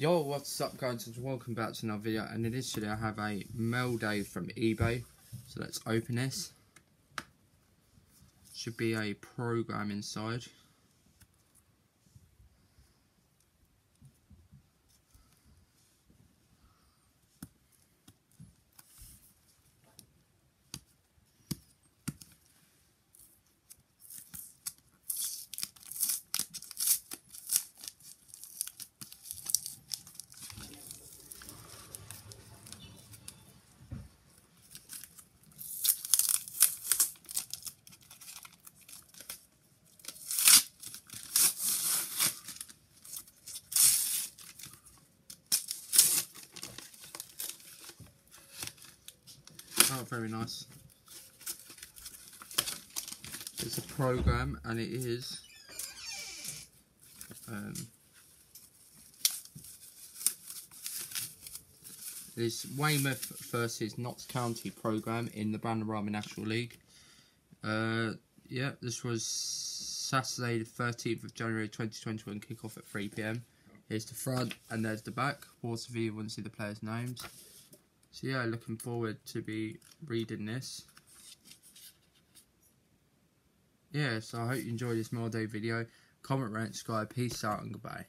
Yo, what's up guys and welcome back to another video and in this video I have a mail day from eBay. So let's open this. Should be a program inside. Oh, very nice. It's a program and it is um, this Weymouth versus Notts County program in the Vanarama National League. Uh, yeah, this was Saturday the 13th of January 2021 kickoff at 3pm. Here's the front and there's the back. If you want to see the players' names. So yeah, looking forward to be reading this. Yeah, so I hope you enjoyed this Mail Day video. Comment, rate, subscribe. Peace out and goodbye.